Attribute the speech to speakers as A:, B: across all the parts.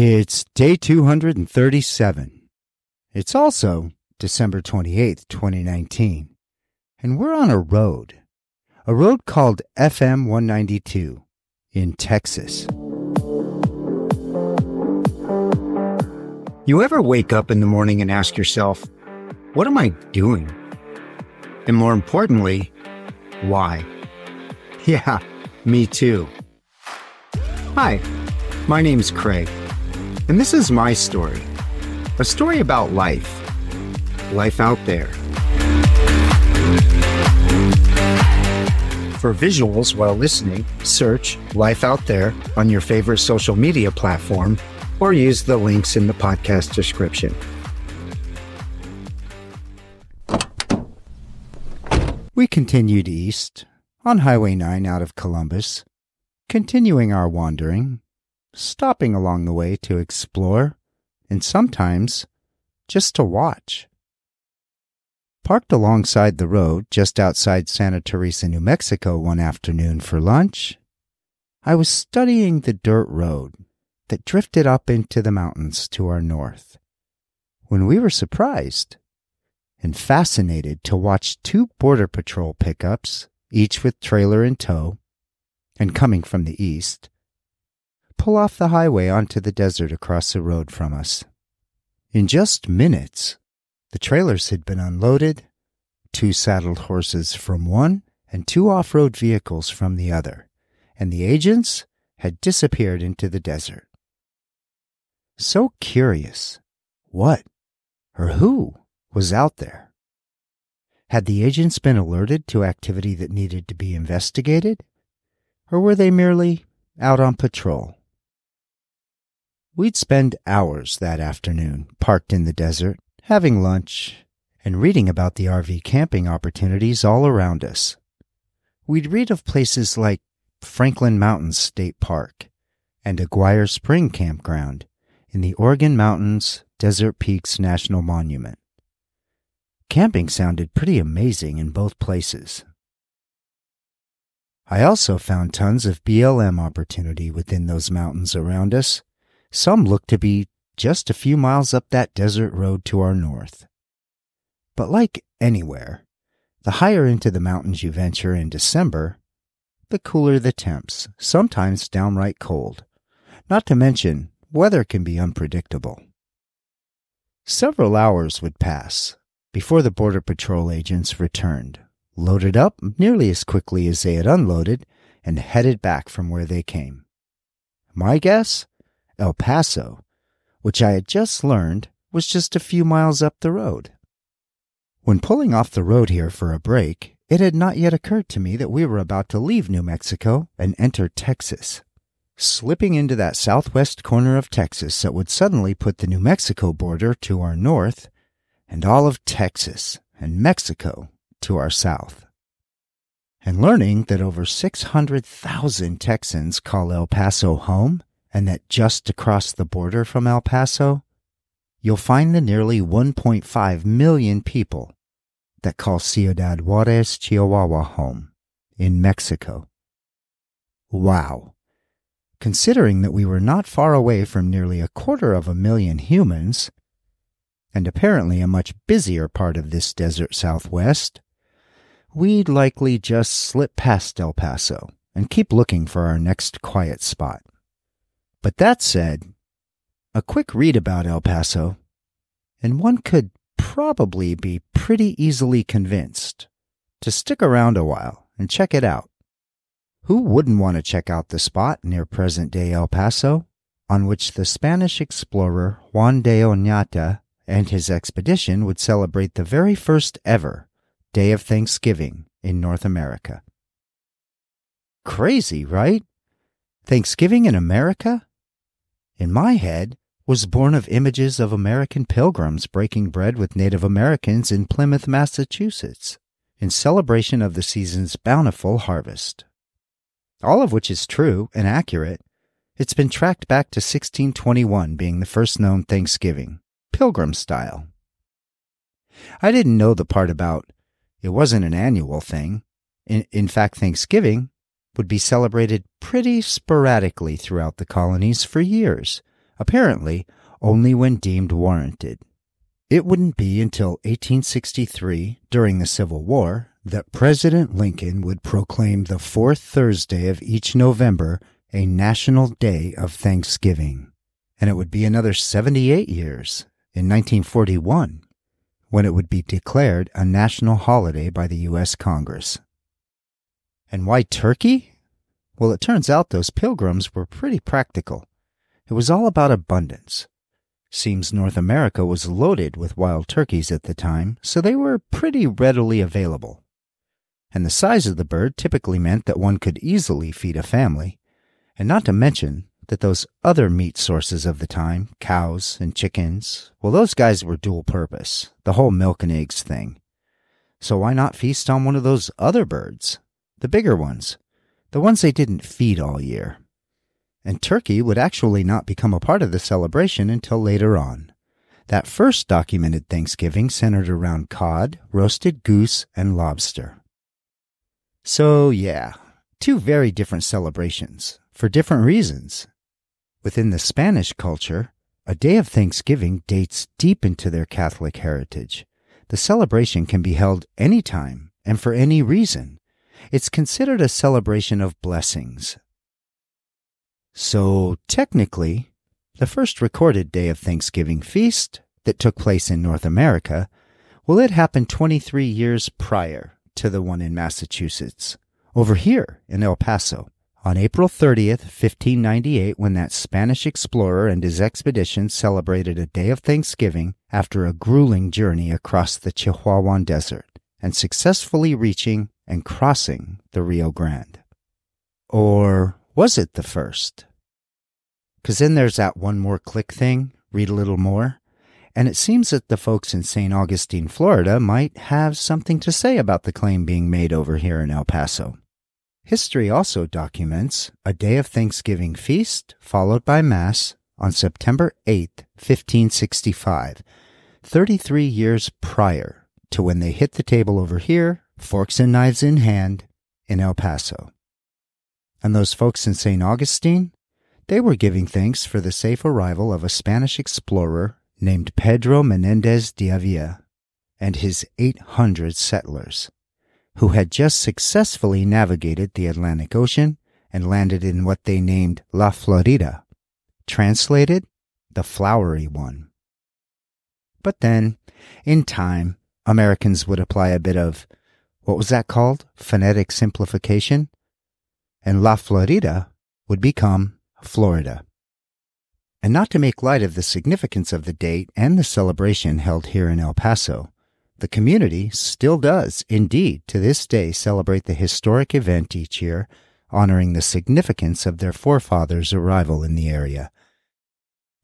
A: It's day 237. It's also December 28th, 2019. And we're on a road. A road called FM 192 in Texas. You ever wake up in the morning and ask yourself, what am I doing? And more importantly, why? Yeah, me too. Hi, my name's Craig, and this is my story. A story about life. Life out there. For visuals while listening, search Life Out There on your favorite social media platform or use the links in the podcast description. We continued east on Highway 9 out of Columbus, continuing our wandering, stopping along the way to explore, and sometimes just to watch. Parked alongside the road just outside Santa Teresa, New Mexico one afternoon for lunch, I was studying the dirt road that drifted up into the mountains to our north when we were surprised and fascinated to watch two Border Patrol pickups, each with trailer in tow, and coming from the east, pull off the highway onto the desert across the road from us. In just minutes, the trailers had been unloaded, two saddled horses from one, and two off road vehicles from the other, and the agents had disappeared into the desert. So curious. What, or who, was out there? Had the agents been alerted to activity that needed to be investigated? Or were they merely out on patrol? We'd spend hours that afternoon parked in the desert, having lunch, and reading about the RV camping opportunities all around us. We'd read of places like Franklin Mountains State Park and Aguirre Spring Campground in the Organ Mountains Desert Peaks National Monument. Camping sounded pretty amazing in both places. I also found tons of BLM opportunity within those mountains around us. Some looked to be just a few miles up that desert road to our north. But like anywhere, the higher into the mountains you venture in December, the cooler the temps, sometimes downright cold. Not to mention, weather can be unpredictable. Several hours would pass before the Border Patrol agents returned, loaded up nearly as quickly as they had unloaded, and headed back from where they came. My guess? El Paso, which I had just learned was just a few miles up the road. When pulling off the road here for a break, it had not yet occurred to me that we were about to leave New Mexico and enter Texas. Slipping into that southwest corner of Texas that would suddenly put the New Mexico border to our north and all of Texas and Mexico to our south. And learning that over 600,000 Texans call El Paso home, and that just across the border from El Paso, you'll find the nearly 1.5 million people that call Ciudad Juarez, Chihuahua home in Mexico. Wow. Considering that we were not far away from nearly a quarter of a million humans, and apparently a much busier part of this desert southwest, we'd likely just slip past El Paso and keep looking for our next quiet spot. But that said, a quick read about El Paso, and one could probably be pretty easily convinced to stick around a while and check it out. Who wouldn't want to check out the spot near present day El Paso on which the Spanish explorer Juan de Oñate and his expedition would celebrate the very first ever day of Thanksgiving in North America. Crazy, right? Thanksgiving in America? In my head, was born of images of American pilgrims breaking bread with Native Americans in Plymouth, Massachusetts, in celebration of the season's bountiful harvest. All of which is true and accurate. It's been tracked back to 1621 being the first known Thanksgiving, pilgrim style. I didn't know the part about it wasn't an annual thing. In, in fact, Thanksgiving would be celebrated pretty sporadically throughout the colonies for years, apparently only when deemed warranted. It wouldn't be until 1863, during the Civil War, that President Lincoln would proclaim the fourth Thursday of each November a national day of Thanksgiving. And it would be another 78 years, in 1941, when it would be declared a national holiday by the U.S. Congress. And why turkey? Well, it turns out those pilgrims were pretty practical. It was all about abundance. Seems North America was loaded with wild turkeys at the time, so they were pretty readily available. And the size of the bird typically meant that one could easily feed a family, and not to mention that those other meat sources of the time, cows and chickens, well, those guys were dual purpose, the whole milk and eggs thing. So why not feast on one of those other birds? The bigger ones, the ones they didn't feed all year and turkey would actually not become a part of the celebration until later on. That first documented Thanksgiving centered around cod, roasted goose, and lobster. So, yeah, two very different celebrations, for different reasons. Within the Spanish culture, a day of Thanksgiving dates deep into their Catholic heritage. The celebration can be held any time and for any reason. It's considered a celebration of blessings, so, technically, the first recorded day of Thanksgiving feast that took place in North America, well, it happened 23 years prior to the one in Massachusetts, over here in El Paso, on April 30th, 1598, when that Spanish explorer and his expedition celebrated a day of Thanksgiving after a grueling journey across the Chihuahuan Desert and successfully reaching and crossing the Rio Grande. Or was it the first? Because then there's that one more click thing, read a little more. And it seems that the folks in St. Augustine, Florida might have something to say about the claim being made over here in El Paso. History also documents a day of Thanksgiving feast followed by Mass on September 8, 1565, 33 years prior to when they hit the table over here, forks and knives in hand, in El Paso. And those folks in St. Augustine, they were giving thanks for the safe arrival of a Spanish explorer named Pedro Menendez de Avila and his 800 settlers, who had just successfully navigated the Atlantic Ocean and landed in what they named La Florida, translated, the flowery one. But then, in time, Americans would apply a bit of, what was that called? Phonetic simplification? And La Florida would become Florida. And not to make light of the significance of the date and the celebration held here in El Paso, the community still does, indeed, to this day celebrate the historic event each year, honoring the significance of their forefathers' arrival in the area.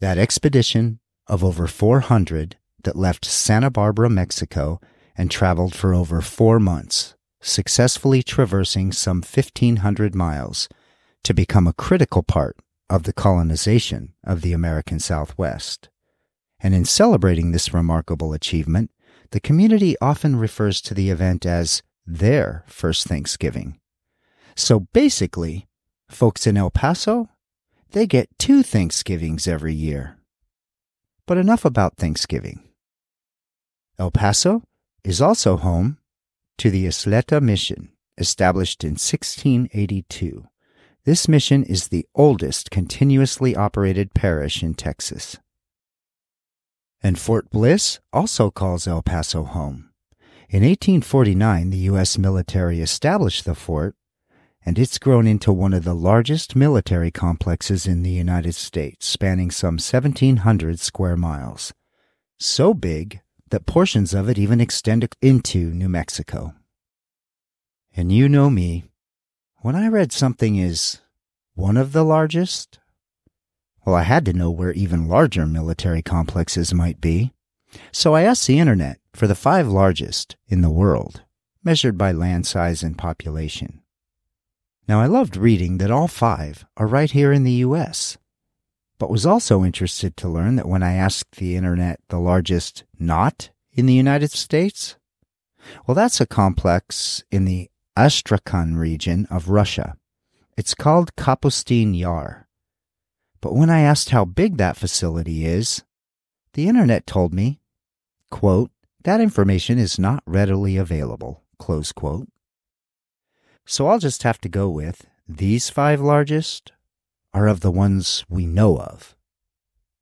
A: That expedition of over 400 that left Santa Barbara, Mexico, and traveled for over four months, successfully traversing some 1,500 miles to become a critical part of the colonization of the American Southwest. And in celebrating this remarkable achievement, the community often refers to the event as their first Thanksgiving. So basically, folks in El Paso, they get two Thanksgivings every year. But enough about Thanksgiving. El Paso is also home to the Ysleta Mission, established in 1682. This mission is the oldest continuously operated parish in Texas. And Fort Bliss also calls El Paso home. In 1849, the U.S. military established the fort, and it's grown into one of the largest military complexes in the United States, spanning some 1,700 square miles. So big that portions of it even extend into New Mexico. And you know me, when I read something is one of the largest, well, I had to know where even larger military complexes might be. So I asked the internet for the five largest in the world, measured by land size and population. Now, I loved reading that all five are right here in the U.S., but was also interested to learn that when I asked the internet the largest not in the United States, well, that's a complex in the Astrakhan region of Russia. It's called Kapustin Yar. But when I asked how big that facility is, the internet told me, quote, that information is not readily available, close quote. So I'll just have to go with these five largest are of the ones we know of.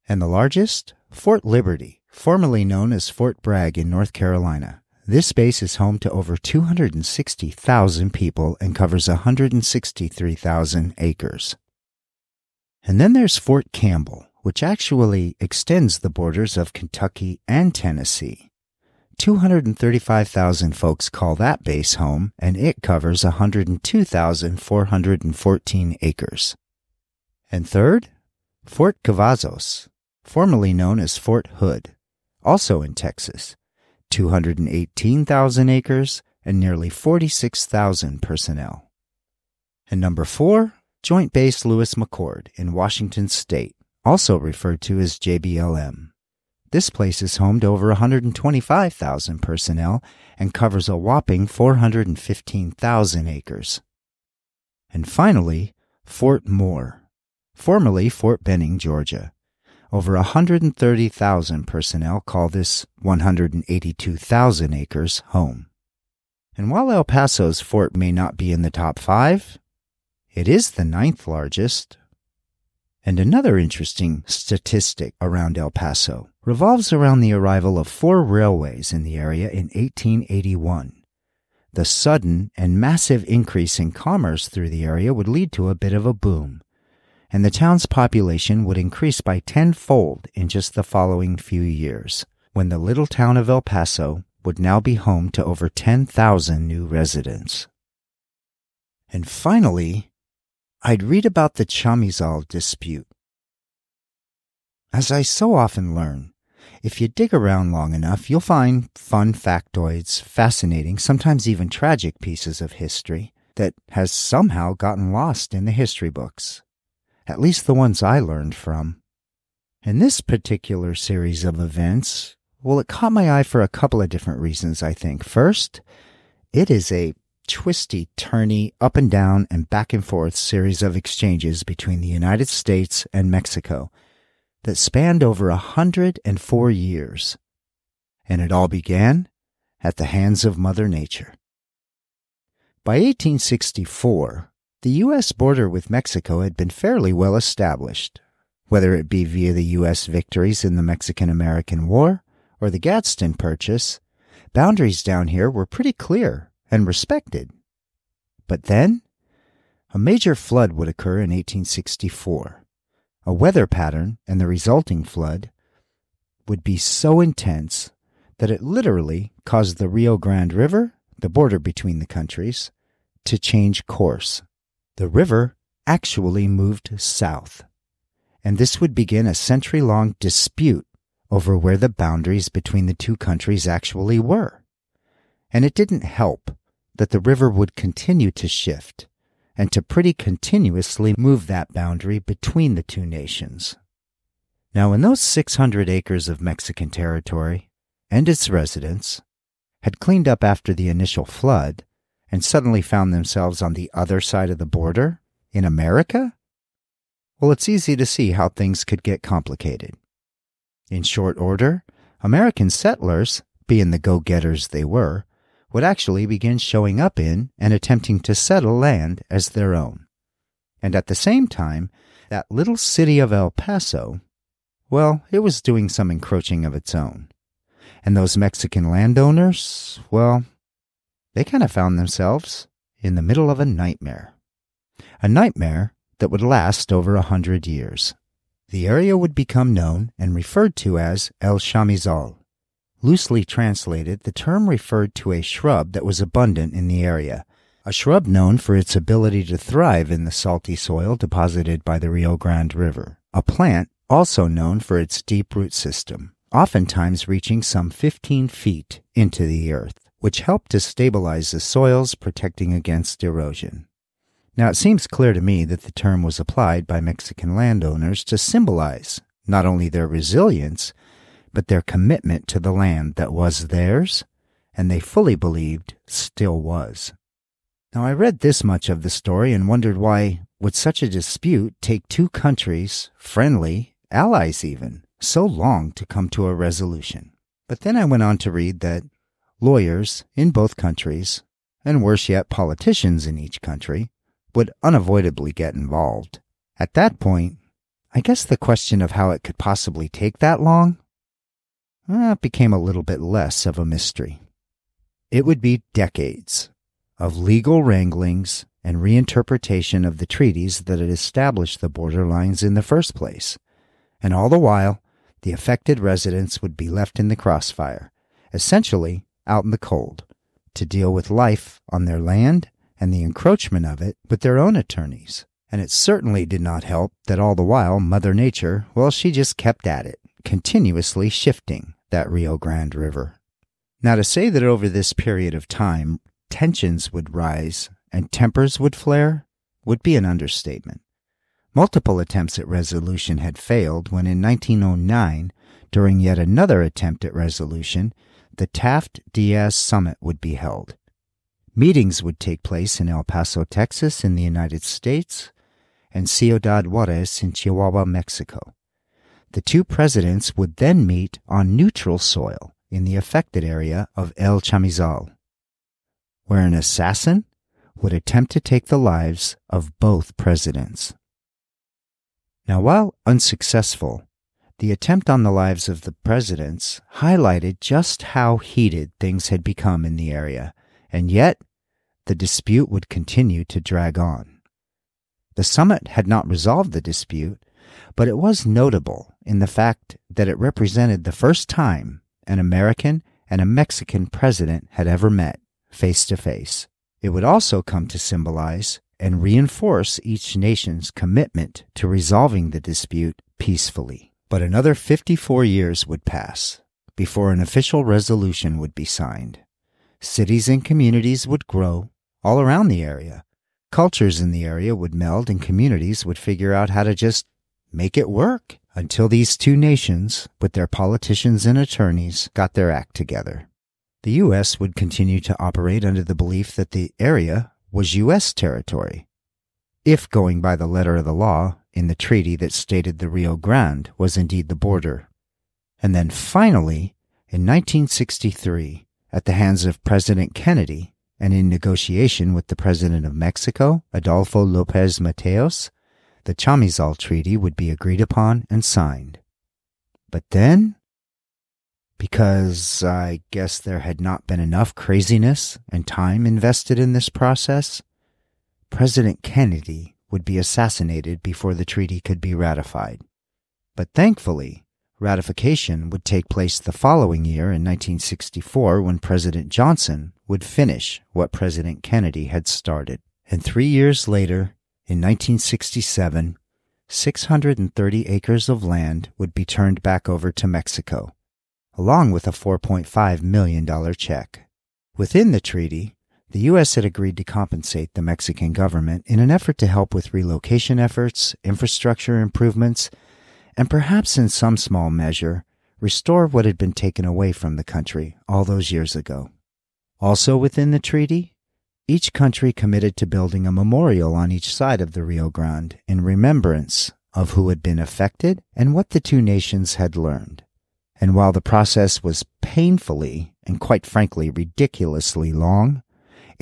A: And the largest? Fort Liberty, formerly known as Fort Bragg in North Carolina. This base is home to over 260,000 people and covers 163,000 acres. And then there's Fort Campbell, which actually extends the borders of Kentucky and Tennessee. 235,000 folks call that base home, and it covers 102,414 acres. And third, Fort Cavazos, formerly known as Fort Hood, also in Texas, 218,000 acres and nearly 46,000 personnel. And number four, Joint Base Lewis McChord in Washington State, also referred to as JBLM. This place is home to over 125,000 personnel and covers a whopping 415,000 acres. And finally, Fort Moore, formerly Fort Benning, Georgia. Over 130,000 personnel call this 182,000 acres home. And while El Paso's fort may not be in the top five, it is the ninth largest. And another interesting statistic around El Paso revolves around the arrival of four railways in the area in 1881. The sudden and massive increase in commerce through the area would lead to a bit of a boom, and the town's population would increase by tenfold in just the following few years, when the little town of El Paso would now be home to over 10,000 new residents. And finally, I'd read about the Chamizal dispute. As I so often learn, if you dig around long enough, you'll find fun factoids, fascinating, sometimes even tragic pieces of history that has somehow gotten lost in the history books. At least the ones I learned from. In this particular series of events, well, it caught my eye for a couple of different reasons, I think. First, it is a twisty, turny, up and down and back and forth series of exchanges between the United States and Mexico that spanned over a hundred and four years. And it all began at the hands of Mother Nature. By 1864, the U.S. border with Mexico had been fairly well established, whether it be via the U.S. victories in the Mexican American War or the Gadsden Purchase. Boundaries down here were pretty clear and respected. But then, a major flood would occur in 1864 a weather pattern and the resulting flood would be so intense that it literally caused the Rio Grande River, the border between the countries, to change course. The river actually moved south. And this would begin a century long dispute over where the boundaries between the two countries actually were. And it didn't help that the river would continue to shift and to pretty continuously move that boundary between the two nations. Now, when those 600 acres of Mexican territory and its residents had cleaned up after the initial flood and suddenly found themselves on the other side of the border in America, well, it's easy to see how things could get complicated. In short order, American settlers, being the go getters they were, would actually begin showing up in and attempting to settle land as their own. And at the same time, that little city of El Paso, well, it was doing some encroaching of its own. And those Mexican landowners, well, they kind of found themselves in the middle of a nightmare. A nightmare that would last over a hundred years. The area would become known and referred to as El Chamizal, Loosely translated, the term referred to a shrub that was abundant in the area, a shrub known for its ability to thrive in the salty soil deposited by the Rio Grande River, a plant also known for its deep root system, oftentimes reaching some 15 feet into the earth, which helped to stabilize the soils, protecting against erosion. Now, it seems clear to me that the term was applied by Mexican landowners to symbolize not only their resilience, but their commitment to the land that was theirs and they fully believed still was. Now, I read this much of the story and wondered why would such a dispute take two countries, friendly, allies even, so long to come to a resolution. But then I went on to read that lawyers in both countries, and worse yet, politicians in each country, would unavoidably get involved. At that point, I guess the question of how it could possibly take that long uh, became a little bit less of a mystery. It would be decades of legal wranglings and reinterpretation of the treaties that had established the border lines in the first place. And all the while, the affected residents would be left in the crossfire, essentially out in the cold, to deal with life on their land and the encroachment of it with their own attorneys. And it certainly did not help that all the while Mother Nature, well, she just kept at it, continuously shifting that Rio Grande River. Now, to say that over this period of time, tensions would rise and tempers would flare would be an understatement. Multiple attempts at resolution had failed when in 1909, during yet another attempt at resolution, the Taft Diaz Summit would be held. Meetings would take place in El Paso, Texas, in the United States, and Ciudad Juarez in Chihuahua, Mexico. The two presidents would then meet on neutral soil in the affected area of El Chamizal, where an assassin would attempt to take the lives of both presidents. Now, while unsuccessful, the attempt on the lives of the presidents highlighted just how heated things had become in the area, and yet the dispute would continue to drag on. The summit had not resolved the dispute, but it was notable in the fact that it represented the first time an American and a Mexican president had ever met face to face. It would also come to symbolize and reinforce each nation's commitment to resolving the dispute peacefully. But another 54 years would pass before an official resolution would be signed. Cities and communities would grow all around the area. Cultures in the area would meld and communities would figure out how to just make it work until these two nations, with their politicians and attorneys, got their act together. The U.S. would continue to operate under the belief that the area was U.S. territory, if going by the letter of the law in the treaty that stated the Rio Grande was indeed the border. And then finally, in 1963, at the hands of President Kennedy and in negotiation with the President of Mexico, Adolfo Lopez Mateos, the Chamizal Treaty would be agreed upon and signed. But then, because I guess there had not been enough craziness and time invested in this process, President Kennedy would be assassinated before the treaty could be ratified. But thankfully, ratification would take place the following year in 1964 when President Johnson would finish what President Kennedy had started. And three years later, in 1967, 630 acres of land would be turned back over to Mexico, along with a $4.5 million check. Within the treaty, the U.S. had agreed to compensate the Mexican government in an effort to help with relocation efforts, infrastructure improvements, and perhaps in some small measure, restore what had been taken away from the country all those years ago. Also within the treaty, each country committed to building a memorial on each side of the Rio Grande in remembrance of who had been affected and what the two nations had learned. And while the process was painfully and quite frankly ridiculously long,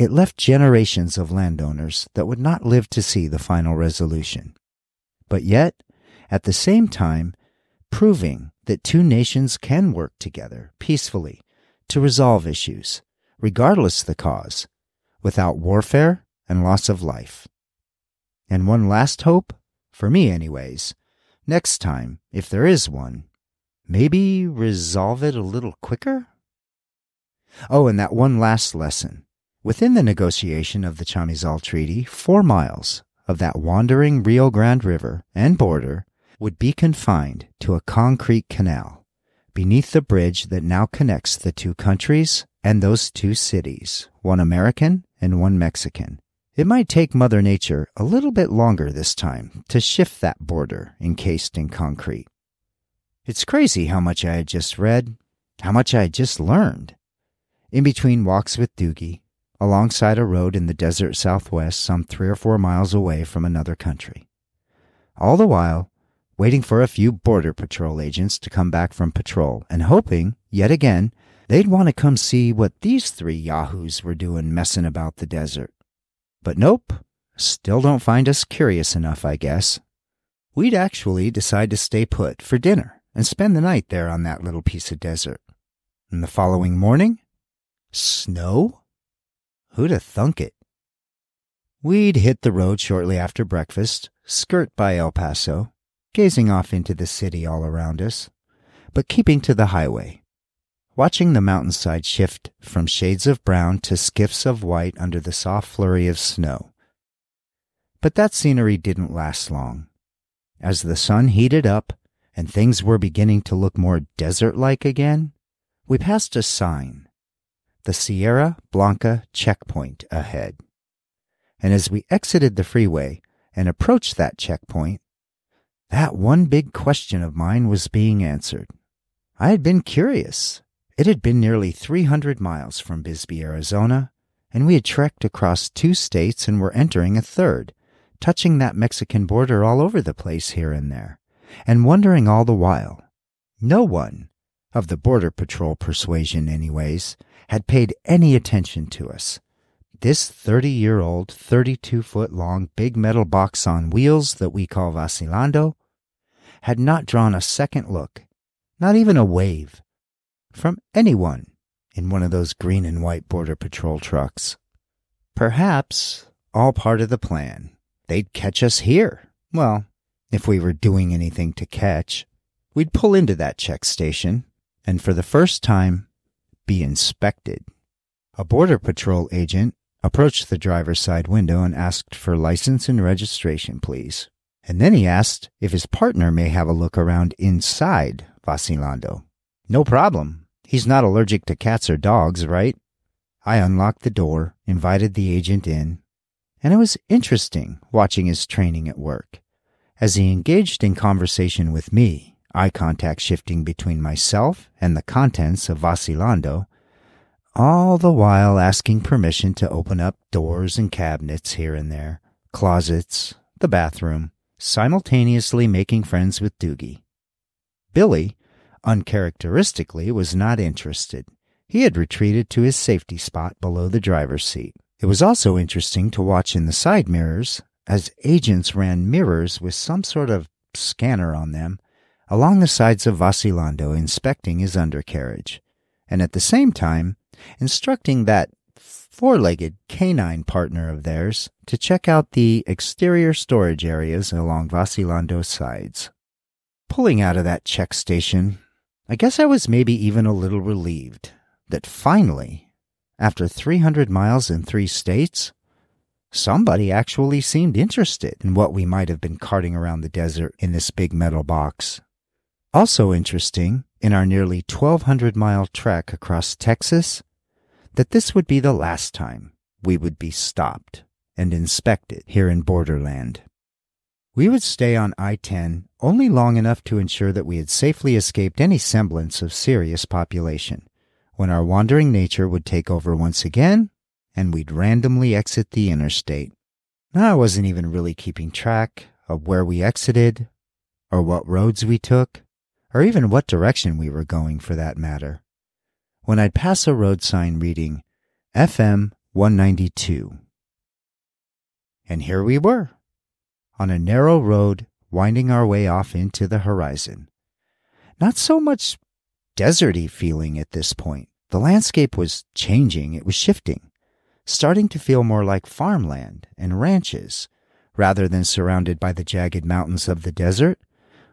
A: it left generations of landowners that would not live to see the final resolution. But yet, at the same time, proving that two nations can work together peacefully to resolve issues, regardless the cause, without warfare and loss of life. And one last hope, for me anyways, next time, if there is one, maybe resolve it a little quicker? Oh, and that one last lesson. Within the negotiation of the Chamizal Treaty, four miles of that wandering Rio Grande River and border would be confined to a concrete canal beneath the bridge that now connects the two countries and those two cities, one American and one Mexican. It might take Mother Nature a little bit longer this time to shift that border encased in concrete. It's crazy how much I had just read, how much I had just learned. In between walks with Dougie, alongside a road in the desert southwest, some three or four miles away from another country. All the while, waiting for a few Border Patrol agents to come back from patrol and hoping, yet again, they'd want to come see what these three yahoos were doing messing about the desert. But nope, still don't find us curious enough, I guess. We'd actually decide to stay put for dinner and spend the night there on that little piece of desert. And the following morning, snow? Who'd have thunk it? We'd hit the road shortly after breakfast, skirt by El Paso, gazing off into the city all around us, but keeping to the highway, watching the mountainside shift from shades of brown to skiffs of white under the soft flurry of snow. But that scenery didn't last long. As the sun heated up and things were beginning to look more desert like again, we passed a sign, the Sierra Blanca checkpoint ahead. And as we exited the freeway and approached that checkpoint, that one big question of mine was being answered. I had been curious. It had been nearly 300 miles from Bisbee, Arizona, and we had trekked across two states and were entering a third, touching that Mexican border all over the place here and there, and wondering all the while. No one, of the Border Patrol persuasion anyways, had paid any attention to us. This 30 year old, 32 foot long big metal box on wheels that we call Vacilando had not drawn a second look, not even a wave, from anyone in one of those green and white Border Patrol trucks. Perhaps all part of the plan. They'd catch us here. Well, if we were doing anything to catch, we'd pull into that check station and for the first time be inspected. A Border Patrol agent approached the driver's side window and asked for license and registration, please. And then he asked if his partner may have a look around inside Vacilando. No problem. He's not allergic to cats or dogs, right? I unlocked the door, invited the agent in, and it was interesting watching his training at work. As he engaged in conversation with me, eye contact shifting between myself and the contents of Vacilando, all the while asking permission to open up doors and cabinets here and there, closets, the bathroom, simultaneously making friends with Dougie. Billie, uncharacteristically, was not interested. He had retreated to his safety spot below the driver's seat. It was also interesting to watch in the side mirrors as agents ran mirrors with some sort of scanner on them along the sides of Vacilando inspecting his undercarriage, and at the same time instructing that four legged canine partner of theirs to check out the exterior storage areas along Vacilando's sides. Pulling out of that check station, I guess I was maybe even a little relieved that finally, after 300 miles in three states, somebody actually seemed interested in what we might have been carting around the desert in this big metal box. Also interesting, in our nearly 1200 mile trek across Texas, that this would be the last time we would be stopped and inspected here in Borderland. We would stay on I 10 only long enough to ensure that we had safely escaped any semblance of serious population, when our wandering nature would take over once again and we'd randomly exit the interstate. Now I wasn't even really keeping track of where we exited, or what roads we took, or even what direction we were going for that matter when I'd pass a road sign reading FM 192. And here we were, on a narrow road winding our way off into the horizon. Not so much deserty feeling at this point. The landscape was changing, it was shifting, starting to feel more like farmland and ranches, rather than surrounded by the jagged mountains of the desert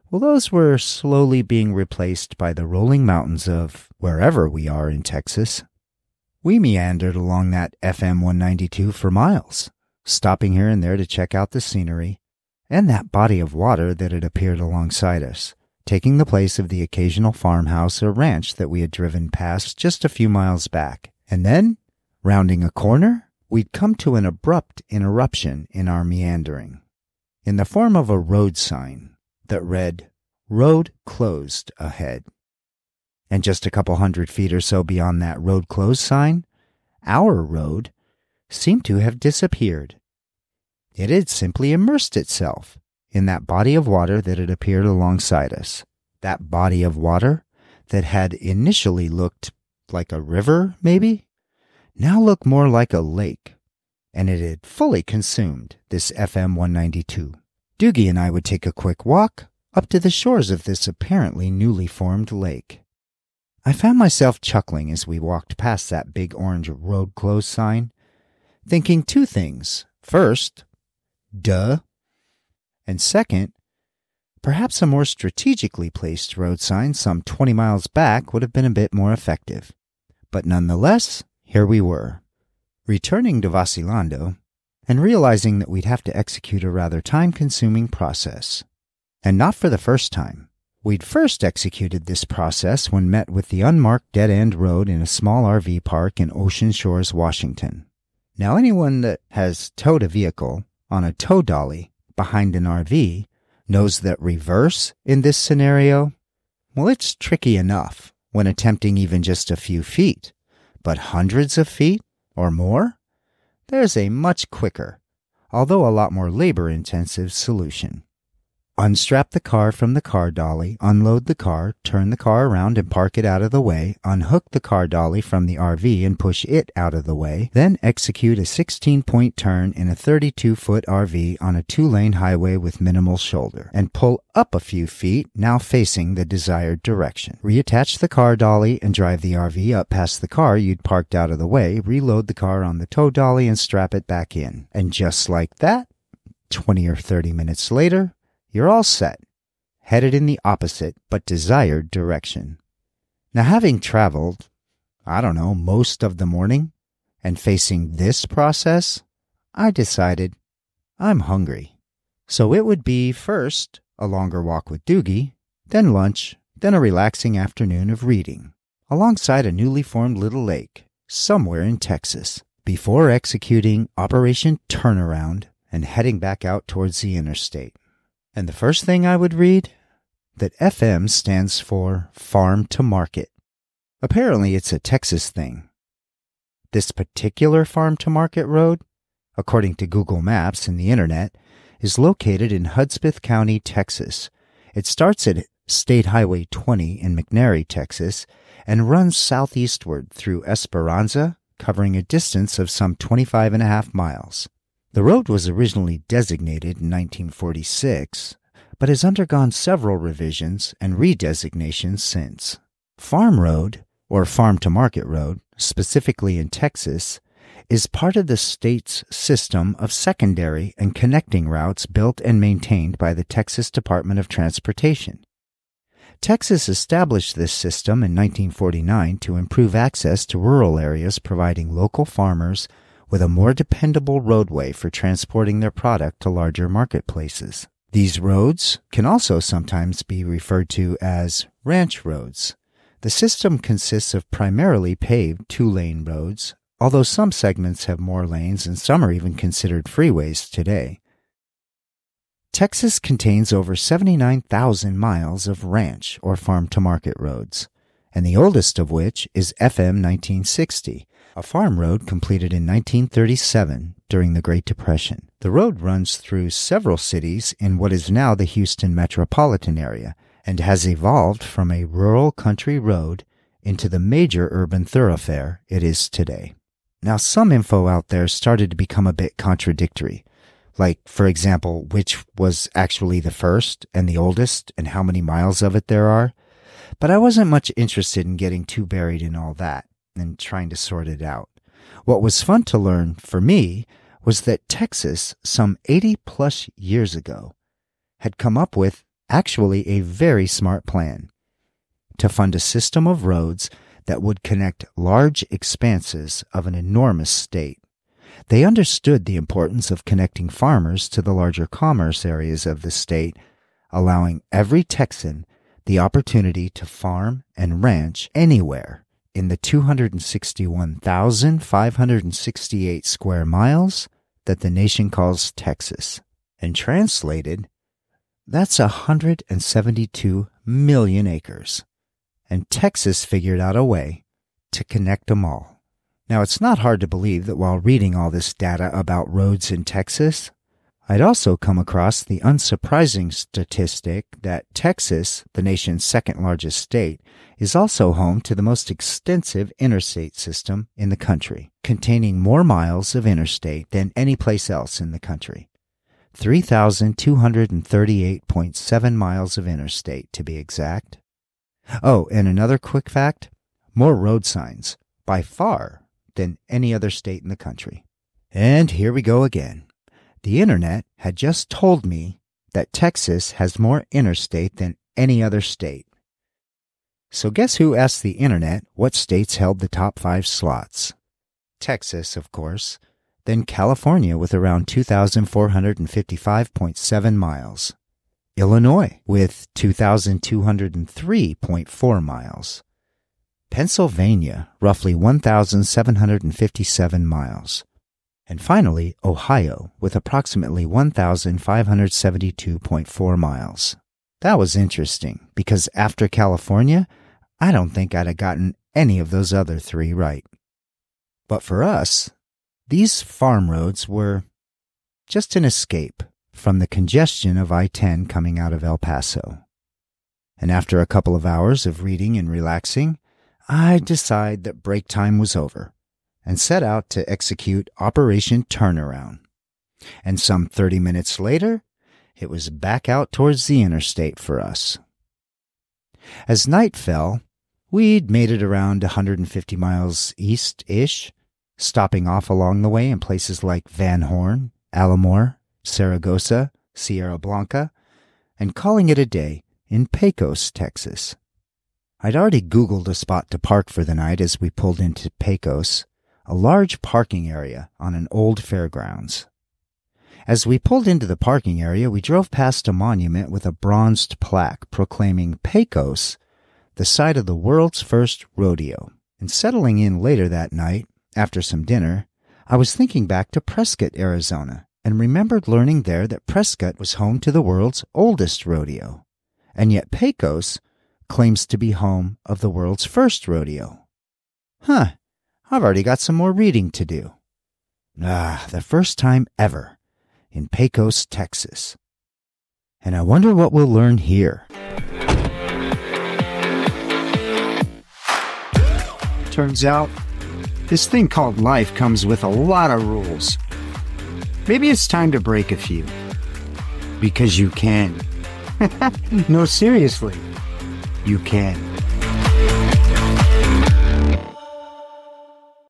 A: well, those were slowly being replaced by the rolling mountains of wherever we are in Texas. We meandered along that FM 192 for miles, stopping here and there to check out the scenery and that body of water that had appeared alongside us, taking the place of the occasional farmhouse or ranch that we had driven past just a few miles back. And then, rounding a corner, we'd come to an abrupt interruption in our meandering, in the form of a road sign that read, Road closed ahead. And just a couple hundred feet or so beyond that road closed sign, our road seemed to have disappeared. It had simply immersed itself in that body of water that had appeared alongside us. That body of water that had initially looked like a river, maybe, now looked more like a lake, and it had fully consumed this FM 192. Dougie and I would take a quick walk up to the shores of this apparently newly formed lake. I found myself chuckling as we walked past that big orange road closed sign, thinking two things. First, duh. And second, perhaps a more strategically placed road sign some 20 miles back would have been a bit more effective. But nonetheless, here we were, returning to Vacilando and realizing that we'd have to execute a rather time consuming process. And not for the first time. We'd first executed this process when met with the unmarked dead end road in a small RV park in Ocean Shores, Washington. Now, anyone that has towed a vehicle on a tow dolly behind an RV knows that reverse in this scenario, well, it's tricky enough when attempting even just a few feet, but hundreds of feet or more? There's a much quicker, although a lot more labor intensive solution. Unstrap the car from the car dolly, unload the car, turn the car around and park it out of the way, unhook the car dolly from the RV and push it out of the way, then execute a 16 point turn in a 32 foot RV on a two lane highway with minimal shoulder, and pull up a few feet, now facing the desired direction. Reattach the car dolly and drive the RV up past the car you'd parked out of the way, reload the car on the tow dolly and strap it back in. And just like that, 20 or 30 minutes later, you're all set, headed in the opposite but desired direction. Now, having traveled, I don't know, most of the morning and facing this process, I decided I'm hungry. So it would be first a longer walk with Dougie, then lunch, then a relaxing afternoon of reading alongside a newly formed little lake somewhere in Texas before executing Operation Turnaround and heading back out towards the interstate. And the first thing I would read? That FM stands for Farm to Market. Apparently, it's a Texas thing. This particular Farm to Market road, according to Google Maps and the Internet, is located in Hudspeth County, Texas. It starts at State Highway 20 in McNary, Texas, and runs southeastward through Esperanza, covering a distance of some 25 and a half miles. The road was originally designated in 1946, but has undergone several revisions and redesignations since. Farm Road, or Farm to Market Road, specifically in Texas, is part of the state's system of secondary and connecting routes built and maintained by the Texas Department of Transportation. Texas established this system in 1949 to improve access to rural areas, providing local farmers with a more dependable roadway for transporting their product to larger marketplaces. These roads can also sometimes be referred to as ranch roads. The system consists of primarily paved two lane roads, although some segments have more lanes and some are even considered freeways today. Texas contains over 79,000 miles of ranch or farm to market roads, and the oldest of which is FM 1960, a farm road completed in 1937 during the Great Depression. The road runs through several cities in what is now the Houston metropolitan area and has evolved from a rural country road into the major urban thoroughfare it is today. Now, some info out there started to become a bit contradictory. Like, for example, which was actually the first and the oldest and how many miles of it there are. But I wasn't much interested in getting too buried in all that and trying to sort it out. What was fun to learn for me was that Texas, some 80 plus years ago, had come up with actually a very smart plan to fund a system of roads that would connect large expanses of an enormous state. They understood the importance of connecting farmers to the larger commerce areas of the state, allowing every Texan the opportunity to farm and ranch anywhere in the 261,568 square miles that the nation calls Texas. And translated, that's 172 million acres. And Texas figured out a way to connect them all. Now, it's not hard to believe that while reading all this data about roads in Texas, I'd also come across the unsurprising statistic that Texas, the nation's second largest state, is also home to the most extensive interstate system in the country, containing more miles of interstate than any place else in the country. 3,238.7 miles of interstate, to be exact. Oh, and another quick fact more road signs, by far, than any other state in the country. And here we go again. The internet had just told me that Texas has more interstate than any other state. So guess who asked the internet what states held the top five slots? Texas, of course, then California with around 2,455.7 miles, Illinois with 2,203.4 miles, Pennsylvania roughly 1,757 miles, and finally Ohio with approximately 1,572.4 miles. That was interesting because after California, I don't think I'd have gotten any of those other three right. But for us, these farm roads were just an escape from the congestion of I 10 coming out of El Paso. And after a couple of hours of reading and relaxing, I decided that break time was over and set out to execute Operation Turnaround. And some 30 minutes later, it was back out towards the interstate for us. As night fell, we'd made it around 150 miles east ish stopping off along the way in places like Van Horn, Allamoore, Saragosa, Sierra Blanca, and calling it a day in Pecos, Texas. I'd already Googled a spot to park for the night as we pulled into Pecos, a large parking area on an old fairgrounds. As we pulled into the parking area, we drove past a monument with a bronzed plaque proclaiming Pecos the site of the world's first rodeo. And settling in later that night, after some dinner, I was thinking back to Prescott, Arizona, and remembered learning there that Prescott was home to the world's oldest rodeo. And yet Pecos claims to be home of the world's first rodeo. Huh, I've already got some more reading to do. Ah, the first time ever in Pecos, Texas. And I wonder what we'll learn here. Turns out this thing called life comes with a lot of rules. Maybe it's time to break a few. Because you can. no, seriously. You can.